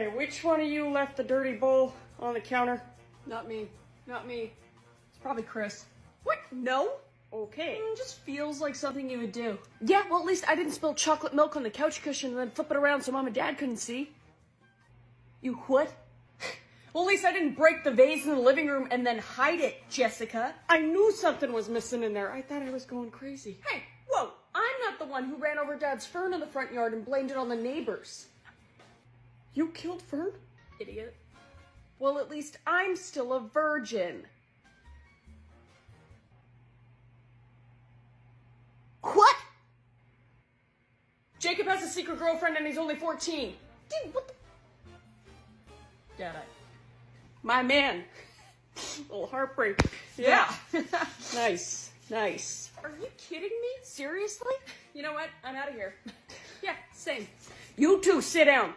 Hey, which one of you left the dirty bowl on the counter? Not me. Not me. It's probably Chris. What? No? Okay. It just feels like something you would do. Yeah, well, at least I didn't spill chocolate milk on the couch cushion and then flip it around so mom and dad couldn't see. You what? Well, at least I didn't break the vase in the living room and then hide it, Jessica. I knew something was missing in there. I thought I was going crazy. Hey, whoa, I'm not the one who ran over Dad's fern in the front yard and blamed it on the neighbors. You killed Fern? Idiot. Well, at least I'm still a virgin. What? Jacob has a secret girlfriend and he's only 14. Dude, what the? Dad, I... My man. Little heartbreak. Yeah. nice. Nice. Are you kidding me? Seriously? You know what? I'm out of here. yeah, same. You two sit down.